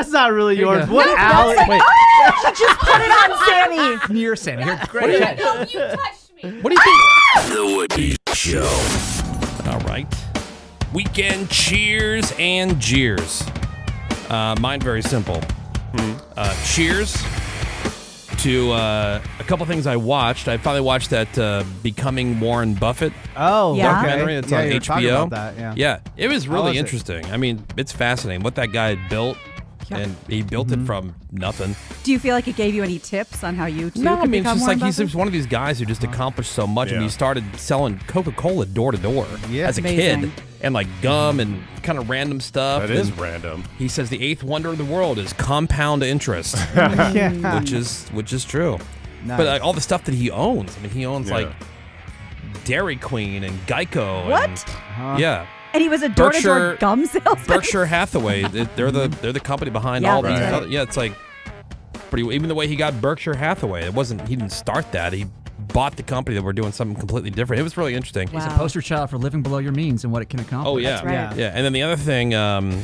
That's not really Here you yours. go. What No, alley? that's like- Oh, she just put it on Sammy. Near Sammy. Here, What do you, touched me. what do you think? The Woody Show. All right. Weekend cheers and jeers. Uh, mine very simple. Uh, cheers to uh, a couple things I watched. I finally watched that uh, Becoming Warren Buffett Oh, Yeah. documentary. okay. It's Yeah, on you were talking HBO. about that, yeah. yeah, it was How really was it? interesting. I mean, it's fascinating what that guy had built, and he built Mm-hmm. it from nothing. Do you feel like it gave you any tips on how you too No, could I mean, it's just like Warren he's just one of these guys who just accomplished so much, and he started selling Coca Cola door to door Yeah. as a Amazing. kid, and like gum and kind of random stuff. That is and random. He says the eighth wonder of the world is compound interest, yeah. which is which is true. Nice. But like all the stuff that he owns, I mean, he owns Yeah. like Dairy Queen and Geico. What? And, yeah. And he was a door-to-door Berkshire- gum salesman. Berkshire Hathaway. they- They're the they're the company behind Yeah, all that's these. right. Yeah, it's like pretty. Even the way he got Berkshire Hathaway, it wasn't. He didn't start that. He bought the company that were doing something completely different. It was really interesting. He's a poster child for living below your means and what it can accomplish. Oh yeah, That's right. Yeah. yeah. And then the other thing, um,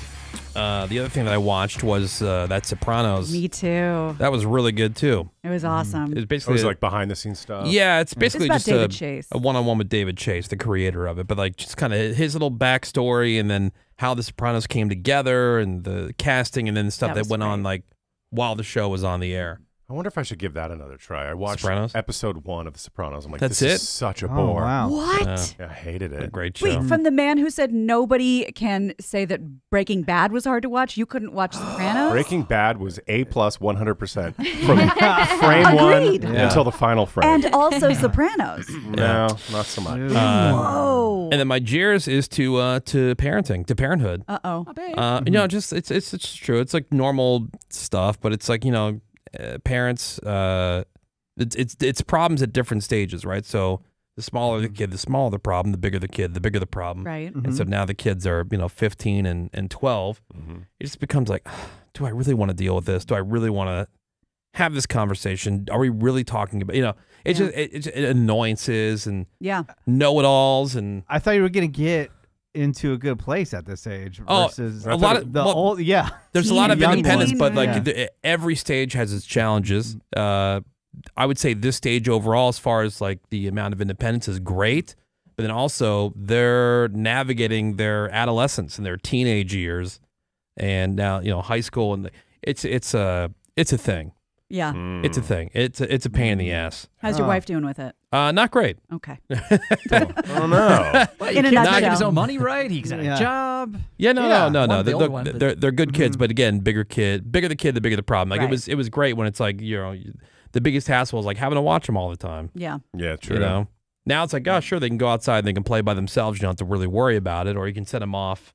uh, the other thing that I watched was uh, that Sopranos. Me too. That was really good too. It was awesome. It was It basically was like behind the scenes stuff. yeah, it's basically about just David a, one-on-one with David Chase, the creator of it, but like just kind of his little backstory and then how the Sopranos came together and the casting and then the stuff That that, was went on like while the show was on the air. I wonder if I should give that another try. I watched Sopranos? episode one of The Sopranos. I'm like, That's this it? is such a Oh, bore. wow. what? Yeah. Yeah, I hated A it. great show. Wait, from the man who said nobody can say that Breaking Bad was hard to watch, you couldn't watch Sopranos? Breaking Bad was A plus plus 100 percent from frame one Agreed. Yeah. until the final frame. and also Sopranos. no, not so much. Uh, Whoa. and then my jeers is to uh, to parenting, to parenthood. Uh oh. Uh, You know, just it's it's it's true. It's like normal stuff, but it's like you know, uh, parents. Uh, it's it's it's problems at different stages, right? So the smaller the kid, the smaller the problem. The bigger the kid, the bigger the problem. Right. And so now the kids are you know 15 and and 12. It just becomes like, do I really want to deal with this? Do I really want to have this conversation? Are we really talking about you know? It's Yeah. just it, it's annoyances and Yeah. know-it-alls and I thought you were gonna get into a good place at this age. Oh, versus a lot of- the well, old. Yeah. there's a lot of independence, teen, but like yeah. the, every stage has its challenges. Uh, I would say this stage overall, as far as like the amount of independence, is great. But then also they're navigating their adolescence and their teenage years, and now you know high school, and it's it's a it's a thing. Yeah. Mm. It's a thing. It's a, it's a pain in the ass. How's your Oh. wife doing with it? Uh, not great. Okay. Oh no. Well, In a he can't make his own money, right? He's got a job. Yeah, no, Yeah, no, no, no. of the They're, older they're, they're, they're good kids, but again, bigger kid, bigger the kid, the bigger the problem. Like Right. it was, it was great when it's like you know, the biggest hassle is like having to watch them all the time. Yeah. Yeah, true. You know, now it's like, oh, sure, they can go outside and they can play by themselves. You don't have to really worry about it, or you can set them off.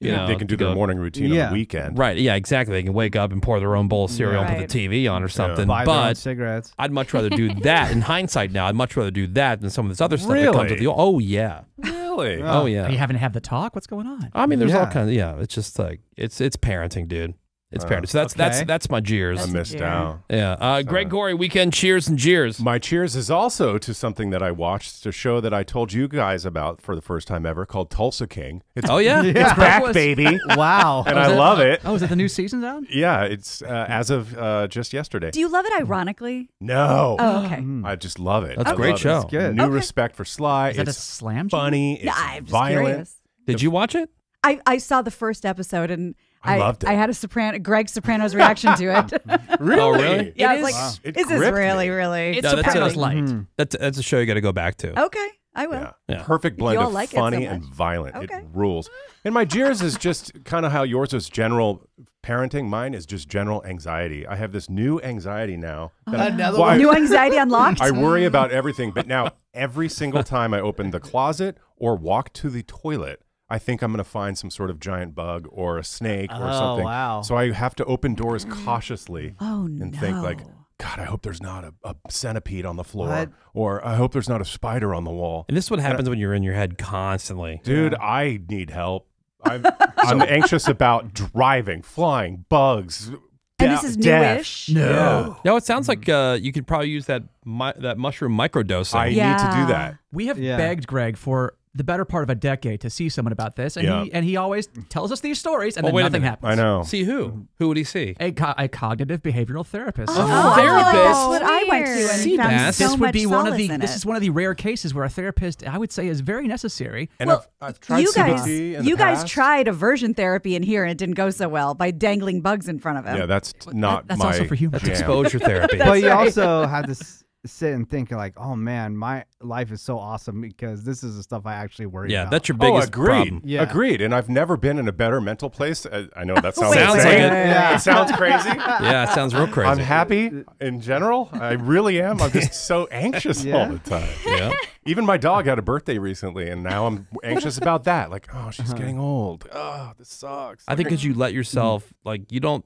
You Yeah, know, they can do their go- morning routine Yeah. on the weekend. Right? Yeah, exactly. They can wake up and pour their own bowl of cereal and put the TV on or something. Buy their own But cigarettes. I'd much rather do that. In hindsight, now I'd much rather do that than some of this other stuff that comes with Really? the. Oh yeah, Really? Yeah. oh yeah. Are you having to have the talk? What's going on? I mean, there's all kinds. Of, yeah, it's just like it's it's parenting, dude. It's Uh, parenting. So that's that's okay. that's my jeers. I missed dear. out. Yeah. Uh, Greg Gory, weekend cheers and jeers. My cheers is also to something that I watched, a show that I told you guys about for the first time ever called Tulsa King. It's, Oh yeah. Yeah. it's back, baby. wow. and I it- love it. Oh, is it the new season's out? Yeah, it's uh, as of uh, just yesterday. Do you love it ironically? No. Oh, okay. I just love it. That's I a great love it. show. It's Good. New Okay. respect for Sly. Is that a it's slam? jam? funny. It's Yeah, I'm just violent. curious. Did you watch it? I, I saw the first episode and I loved it. I had a soprano Greg Soprano's reaction to it. Really? Oh, really? yeah, I was is- like, It this really, me. really It's No, that's a- Sopranos light. Mhm. That's that's a show you got to go back to. Okay, I will. Yeah. Yeah. Perfect blend all of like it so funny and violent. Okay. It rules. And my jeers is just kind of how yours was general parenting. Mine is just general anxiety. I have this new anxiety now. that Another Why- one. New anxiety unlocked. I worry about everything, but now every single time I open the closet or walk to the toilet, I think I'm going to find some sort of giant bug or a snake or Oh, something. wow. So I have to open doors cautiously oh and no. think like, God, I hope there's not a, a centipede on the floor, What? or I hope there's not a spider on the wall. And this is what happens when you're in your head constantly. Dude, I need help. I'm, I'm anxious about driving, flying, bugs. and de- this is death. newish. No. No, it sounds like uh, you could probably use that mi- that mushroom microdosing. I Yeah. need to do that. We have Yeah. begged Greg for the better part of a decade to see someone about this, and Yeah. he and he always tells us these stories, and Well, then nothing happens. I know. See who? Who would he see? A, co- a cognitive behavioral therapist. Oh, I feel like therapist. that's what I went to and Sebas. found so this would be one of solace the. This it. is one of the rare cases where a therapist, I would say, is very necessary. And well, I've, I've tried you guys, CBT in the you guys past. tried aversion therapy in here and it didn't go so well by dangling bugs in front of him. Yeah, that's not that's my also for humans. That's exposure therapy. but you also had to s- sit and think like, oh man, my life is so awesome because this is the stuff I actually worry yeah, about. Yeah, that's your Oh, biggest agreed. problem. Yeah. Agreed. And I've never been in a better mental place. Uh, I know that sounds Wait, Sounds like it. Yeah. It sounds crazy. Yeah, it sounds real crazy. I'm happy in general. I really am. I'm just so anxious Yeah. all the time. Yeah. Even my dog had a birthday recently, and now I'm anxious about that. Like, oh, she's getting old. Oh, this sucks. I think because you let yourself like you don't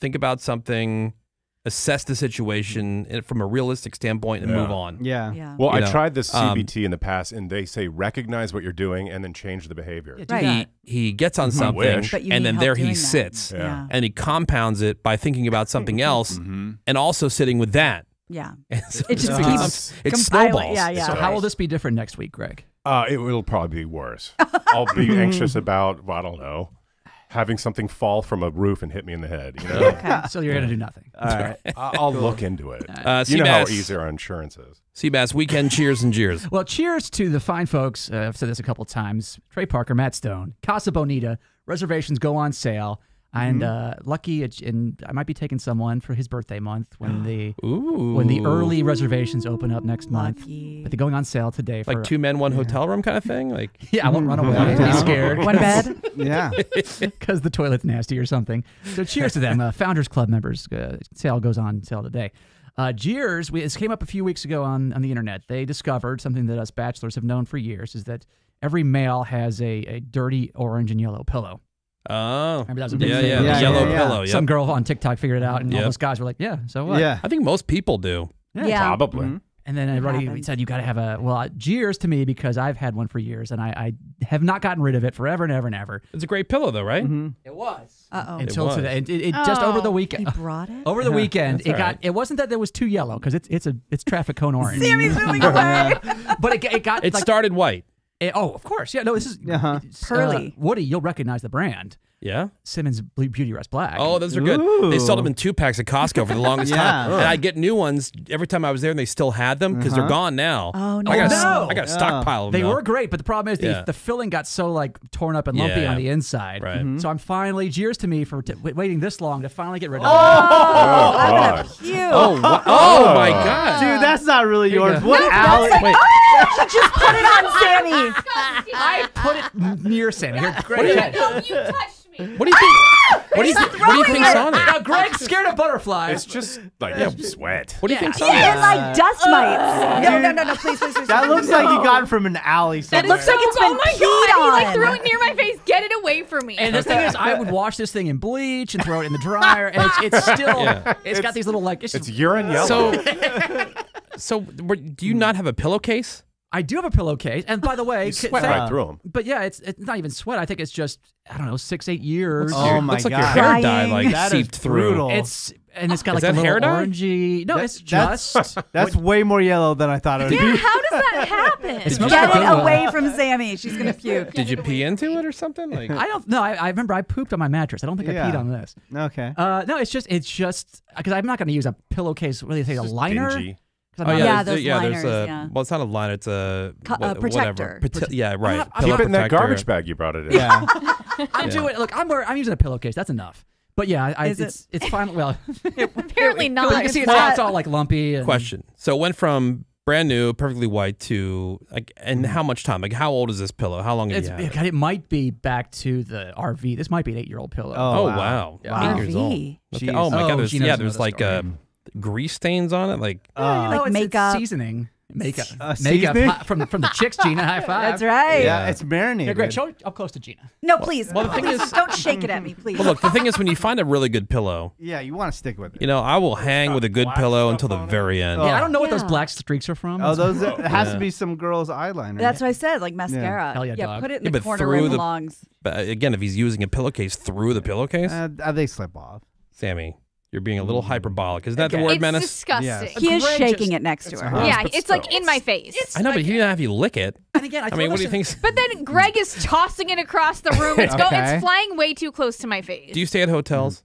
think about something, assess the situation from a realistic standpoint, and Yeah. move on. yeah. Yeah. Well, you I know, tried this um, CBT in the past, and they say recognize what you're doing and then change the behavior. Yeah, Right. He he gets on something, wish. And then there he that. sits, Yeah. Yeah. and he compounds it by thinking about something else, Mm-hmm. and also sitting with that. Yeah. So It just it keeps becomes- it snowballs. yeah, yeah. So how will this be different next week, Greg? Uh, it will probably be worse. I'll be anxious about, well, I don't know, having something fall from a roof and hit me in the head. You know, Okay. So you're gonna do nothing. All right. I- I'll look into it. Uh, you know how easy our insurance is. Sebas weekend cheers and jeers. Well, cheers to the fine folks. Uh, I've said this a couple times. Trey Parker, Matt Stone, Casa Bonita. Reservations go on sale. And uh, lucky, and I might be taking someone for his birthday month when the Ooh, when the early reservations open up next month. Lucky. But they're going on sale today for like two men, one hotel room kind of thing. Like Yeah, I won't run away. Be scared. One bed. Yeah. because the toilet's nasty or something. So cheers to them. Uh, Founders Club members uh, sale goes on sale today. Uh, Jeers, we, this came up a few weeks ago on, on the internet. They discovered something that us bachelors have known for years is that every male has a, a dirty orange and yellow pillow. Oh, Remember that was a big yeah, thing? yeah, Yeah, yellow yeah, yeah. pillow. Yep. Some girl on TikTok figured it out, and all those guys were like, "Yeah, so what?" Yeah. I think most people do. Yeah. Probably. And then everybody said, "You got to have a well." Jeers to me because I've had one for years, and I, I have not gotten rid of it forever and ever and ever. It's a great pillow, though, right? It was Uh oh. until was. today. It, it, it just over the Oh. He weekend. brought it. Over the weekend, it got. right. It wasn't that there was too yellow because it's it's a it's traffic cone orange. Sammy's moving away. but it, it got It like, started white. It- oh, of course, yeah. No, this is Uh-huh. it's, Pearly. Uh, Woody, you'll recognize the brand Yeah. Simmons Ble- Beautyrest Black. Oh, those are good. They sold them in two packs at Costco for the longest Yeah. time, and I'd get new ones every time I was there, and they still had them because they're Uh-huh. gone now. Oh, I got, no. I got a Yeah. stockpile of them. They now. were great, but the problem is the, Yeah. the filling got so like torn up and lumpy Yeah. on the inside. Right. Mm-hmm. So I'm finally jeers to me for t- waiting this long to finally get rid of it. Oh, I'm God. gonna puke. Oh, wha- oh my God! Dude, that's not really you yours. go. What alley? Wait, She just put it on Sammy. I put it near Sammy. Here, Greg. What do you- No, you touched me. What do you think? Ah! What do you, th- what do you think's on it? Now. Greg's scared of butterflies. It's just like sweat. What do you think's on And it? like dust mites. No, no, no, no, please, please, please. That please, looks please. like you got it from an alley. That Somewhere. looks like it's oh been oh my peed god! He like threw it near my face. Get it away from me. And the thing is, I would wash this thing in bleach and throw it in the dryer, and it's, it's still, Yeah. it's got these little like. It's, It's urine yellow. So, so do you not have a pillowcase? I do have a pillowcase, and by the way, you c- sweat thank- right through them. but yeah, it's it's not even sweat. I think it's just I don't know six eight years. Oh my looks like God. your hair dye like That is seeped through. brutal. It's and it's got Is like a that little hair dye? orangey. No, That- it's just. That's way more yellow than I thought it would yeah, be. how does that happen? Get like it away from Sammy. She's gonna puke. Did you pee into it or something? Like, I don't know. I, I remember I pooped on my mattress. I don't think I peed on this. Okay. Uh, no, it's just it's just because I'm not going to use a pillowcase. What do they say? A Just liner? dingy. 'Cause oh yeah, Yeah, there's, those yeah, liners, there's a yeah. well, it's not a liner. It's a Co- wha- a protector. Prote- yeah, right. I'm Keep it in that garbage bag you brought it in. Yeah. I'm Yeah. doing. Look, I'm wearing, I'm using a pillowcase. That's enough. But yeah, I, I, Is it? it's it's fine. Well, Apparently not. you can see It's it's, not. it's all like lumpy. And, Question. So it went from brand new, perfectly white to like, and how much time? Like, how old is this pillow? How long have It's, you had it? It might be back to the RV. This might be an eight year old pillow. Oh, Oh wow. wow, Yeah. eight years old. Okay. Oh my Oh, god, there's, yeah, there's another like uh, grease stains on it. Like, Uh, you know, Like it's, it's seasoning. Makeup. Uh, makeup seasoning? hi- from from the chicks, Gina. High five. That's right. yeah, it's marinated. Here, Greg, show it up close to Gina. No, please. well, the thing please, is- don't shake it at me, please. well, look, the thing is, when you find a really good pillow, Yeah, you want to stick with it. you know, I will hang with a good pillow until the very end. Yeah, I don't know what those black streaks are from. Oh, those. It has Yeah. to be some girl's eyeliner. That's what I said, like mascara. Hell yeah, dog. put it in Yeah, the corner where through it the- belongs. But uh, again, if he's using a pillowcase through the pillowcase, Uh, they slip off. Sammy, You're being a little mm. hyperbolic. Is that the word, It's menace? disgusting. Yes. He is Greg shaking it next to It's her. hot. Yeah, but it's like in my face. I know, but he didn't have you lick it. And again, I, I mean, what do you think? But then Greg is tossing it across the room. It's go- It's flying way too close to my face. Do you stay at hotels?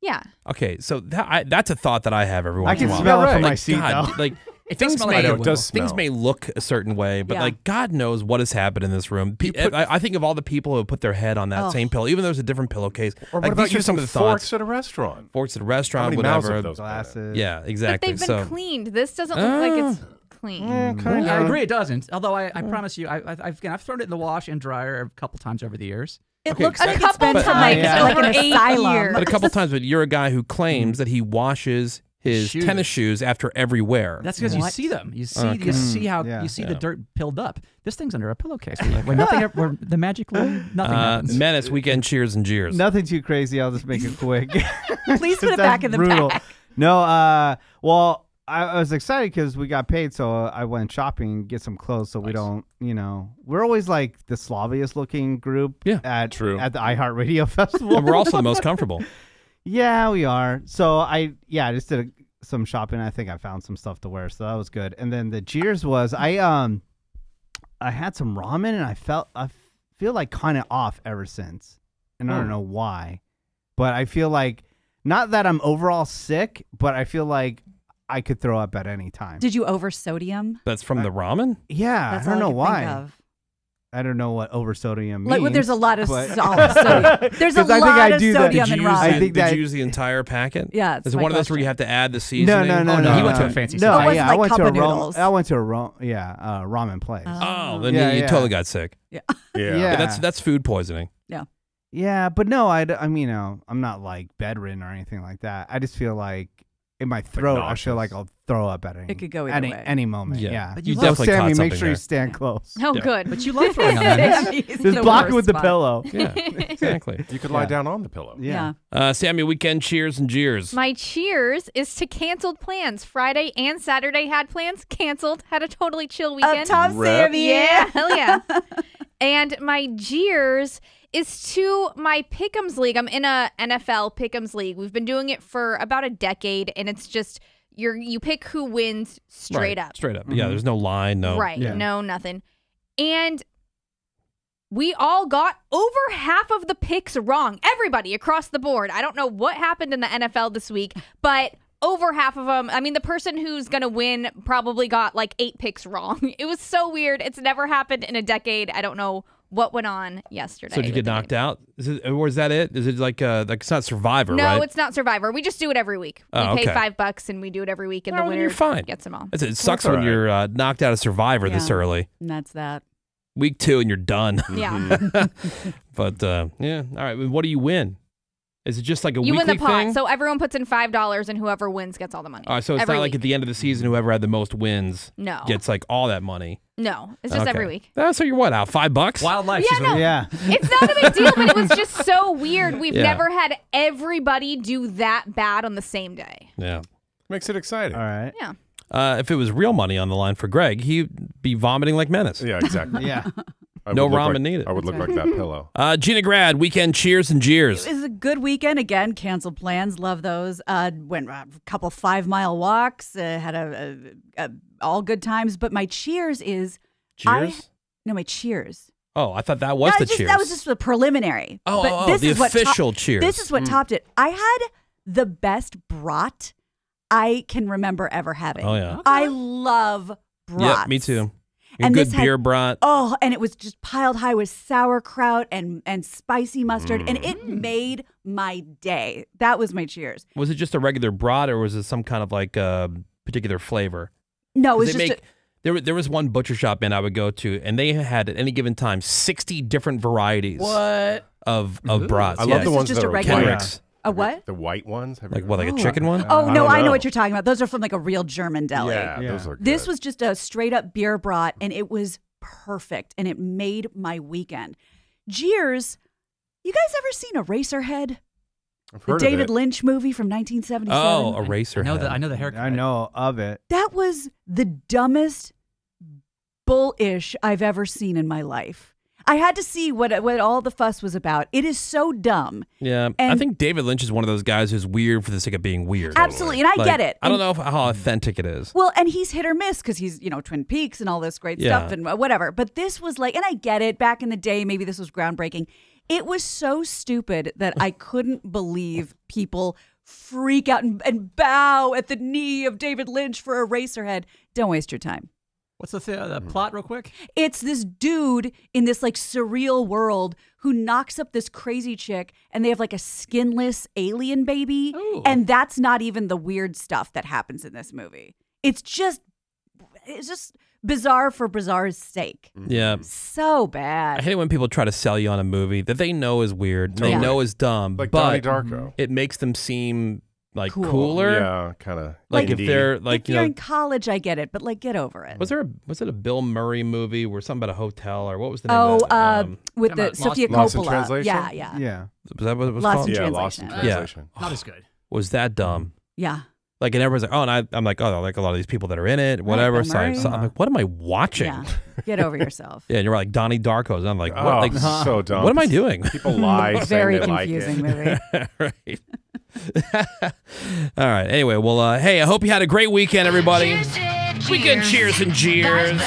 yeah. Okay, so that I, that's a thought that I have every I once can in a while. smell it right. from my Like, seat God, though. like It things may like know, it it does things smell. may look a certain way, but Yeah. like God knows what has happened in this room. Pe- I, I think of all the people who put their head on that Oh. same pillow, even though there's a different pillowcase. Or what like about these are some of the forks thoughts. at a restaurant? Forks at a How restaurant, many whatever. have those? Glasses. Yeah, exactly. But exactly. they've been so cleaned. This doesn't look like it's ah. clean. Mm, mm, I agree, it doesn't. Although I, I mm. promise you, I, I, I've, I've thrown it in the wash and dryer a couple times over the years. It Okay, looks so- like A it's couple been from times like, Yeah. like an over eight asylum. years. but a couple times, but you're a guy who claims that he washes his Shoes. tennis shoes after every wear. That's because you What? see them. You see, Okay. you see how Yeah. you see Yeah. the dirt pilled up. This thing's under a pillowcase where, where nothing, ever- where the magic, where nothing uh, happens. menace weekend cheers and jeers. Nothing too crazy. I'll just make it quick. Please put it back in the brutal. bag. No, uh, well, I, I was excited because we got paid, so I went shopping, get some clothes, so we don't, you know, we're always like the sloviest looking group. Yeah, at true. at the iHeartRadio festival. And we're also the most comfortable. Yeah, we are. So I, yeah, I just did a, some shopping. I think I found some stuff to wear, so that was good. And then the cheers was I um, I had some ramen and I felt I feel like kind of off ever since, and I Hmm. don't know why, but I feel like not that I'm overall sick, but I feel like I could throw up at any time. Did you over sodium? That's from the ramen. yeah, That's I don't all know I could think why. of. I don't know what over sodium means. Like, well, there's a lot of but- sol- sodium. There's a 'Cause I think lot I of that. sodium Did in you, use, ramen. I the- think did that- you use the entire packet? Yeah, it's Is it my one of those where you have to add the No, seasoning? no, no, Oh, no. no, he went to a fancy No, It wasn't yeah, I went cup to a of ro- noodles. I went to a ro- yeah, uh, ramen place. Oh, then Yeah, you, you yeah. totally got sick. Yeah. Yeah. Yeah, that's that's food poisoning. Yeah, Yeah, but no, I, I mean, you know, I'm not like bedridden or anything like that. I just feel like in my throat, I feel like. I'll throw up at any, It could go either any, way. any moment. Yeah. Yeah, But you so definitely Sammy, make something sure you there. stand close. Oh, Yeah. good. But you love throwing on that. It's Just block it worst with the pillow. Yeah, exactly. You could lie Yeah. down on the pillow. Yeah. Yeah. Uh, Sammy, weekend cheers and jeers. My cheers is to canceled plans. Friday and Saturday had plans canceled. Had a totally chill Up weekend. top, Rep. Sammy. Yeah, hell yeah. and my jeers is to my Pick'ems league. I'm in a NFL Pick'ems league. We've been doing it for about a decade, and it's just you're you pick who wins straight Right, up. Straight up. Yeah, mm-hmm. there's no line, no. Right. Yeah. No, nothing. And we all got over half of the picks wrong. Everybody across the board. I don't know what happened in the NFL this week, but over half of them. I mean, the person who's going to win probably got like eight picks wrong. It was so weird. It's never happened in a decade. I don't know what went on yesterday. So did you get knocked game. out? Is it, or is that it? Is it like uh like it's not Survivor, No, right? it's not Survivor. We just do it every week. We Oh, pay five bucks and we do it every week, and Oh, the then winner you're fine. gets them all. It's- it sucks all when right. you're uh, knocked out of Survivor this early. And that's that. Week two and you're done. Yeah. but uh, yeah, all right. What do you win? Is it just like a You win weekly the pot. thing? So everyone puts in five dollars, and whoever wins gets all the money. all right, so it's every not like week. at the end of the season, whoever had the most wins no, gets like all that money. no, it's just every week. Ah, so you're what out five bucks? Wildlife. Yeah, no. Yeah. It's not a big deal, but it was just so weird. We've Yeah. never had everybody do that bad on the same day. Yeah. Makes it exciting. All right. Yeah. Uh, if it was real money on the line for Greg, he'd be vomiting like menace. Yeah, exactly. Yeah. I No ramen like- needed. I would look like that pillow. Uh, Gina Grad, weekend cheers and jeers. It was a good weekend. Again, canceled plans. Love those. Uh, went a couple five mile walks. Uh, had a, a, a all good times. But my cheers is I- Cheers? no my cheers. oh, I thought that was No, the just, cheers. That was just the preliminary. Oh, but oh, oh, this the is what top- official cheers. This is what Mm. topped it. I had the best brat I can remember ever having. Oh, yeah. I love brats. Yeah, me too. A And good this had- beer brat. Oh, and it was just piled high with sauerkraut and and spicy mustard, and it Mm. made my day. That was my cheers. Was it just a regular brat, or was it some kind of like a particular flavor? No, it was just make, there, wa- there was one butcher shop in I would go to, and they had at any given time sixty different varieties what of of brats. I Yeah. love the ones just that a are regular- white. Kenrick's, a what? The white ones. Have you like ever- what, like a oh. chicken one? Oh I no, don't I know know. what you're talking about. Those are from like a real German deli. Yeah, Yeah. those are. Good. This was just a straight up beer brat, and it was perfect, and it made my weekend. Jeers, you guys ever seen Eraserhead? I've The heard David of it. Lynch movie from 1977. Oh, eraser. I know the I know the haircut. I know of it. That was the dumbest bullish I've ever seen in my life. I had to see what what all the fuss was about. It is so dumb. Yeah, and I think David Lynch is one of those guys who's weird for the sake of being weird. Absolutely, and I Like, get it. I don't And- know if, how authentic it is. Well, and he's hit or miss because he's, you know, Twin Peaks and all this great Yeah. stuff and whatever. But this was like, and I get it. Back in the day, maybe this was groundbreaking. It was so stupid that I couldn't believe people freak out and, and bow at the knee of David Lynch for a Eraserhead. Don't waste your time. What's the, th- the hmm. plot, real quick? It's this dude in this like surreal world who knocks up this crazy chick and they have like a skinless alien baby. Ooh. And that's not even the weird stuff that happens in this movie. It's just it's just bizarre for bizarre's sake. Mm-hmm. Yeah. So bad. I hate it when people try to sell you on a movie that they know is weird, they Totally. know is dumb, Like but Donnie Darko. it makes them seem like Cool. cooler. Yeah, kind of. Like, if they're like if you you're know, in college, I get it, but like get over it. was there a was it a Bill Murray movie where something about a hotel or what was the name? oh, of that? uh, Um, with the about Lost- Sofia Lost in Coppola. Translation? Yeah, yeah, yeah. Yeah. was that what it was Lost called? in Yeah, Lost in Translation. Yeah. Translation. Not as good. Was that dumb? Yeah. Like and everyone's like, oh, and I, I'm like, oh, I like a lot of these people that are in it, whatever. Bill so, I, Murray. so I'm like, what am I watching? Yeah. Get over yourself. Yeah, and you're like Donnie Darko's. And I'm like, what? Oh, like, so dumb. what am I doing? People lie saying Very they like confusing it. movie. right. All right. Anyway, well, uh, hey, I hope you had a great weekend, everybody. Weekend cheers and jeers.